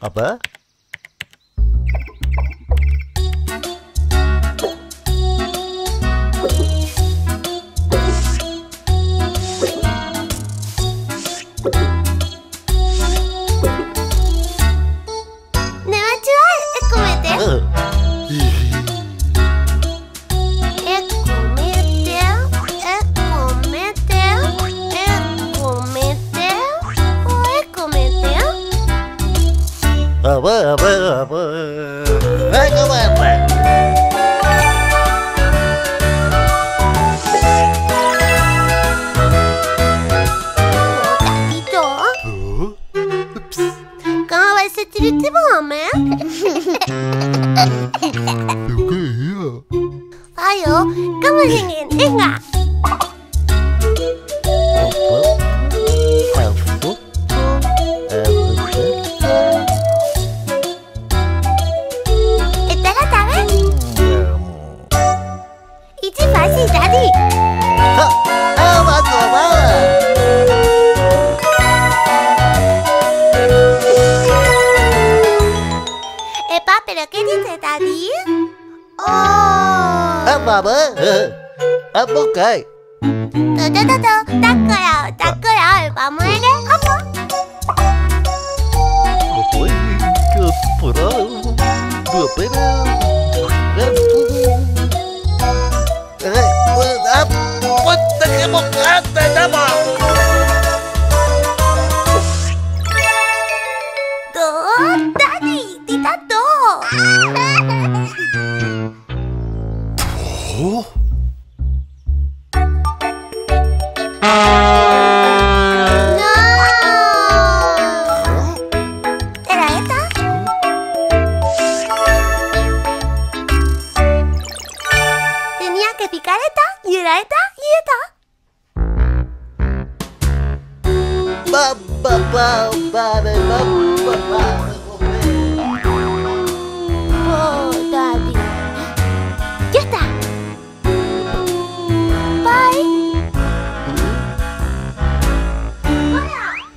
Apa? Apa, apa, apa. Hai, kawan. ¿Cómo va ese triste momento? Ayo, kamu ingin enggak? ¿Pero qué dice Daddy? ¡Oh! ¡Ah, mamá! ¡Ah, ok! ¡Totototo! ¡Tacola! ¡Tacola! ¡Vamos a ver! ¡Vamos! ¡Qué bravo! ¡Qué bravo! Ba, ba, ba, ba, ba, ba.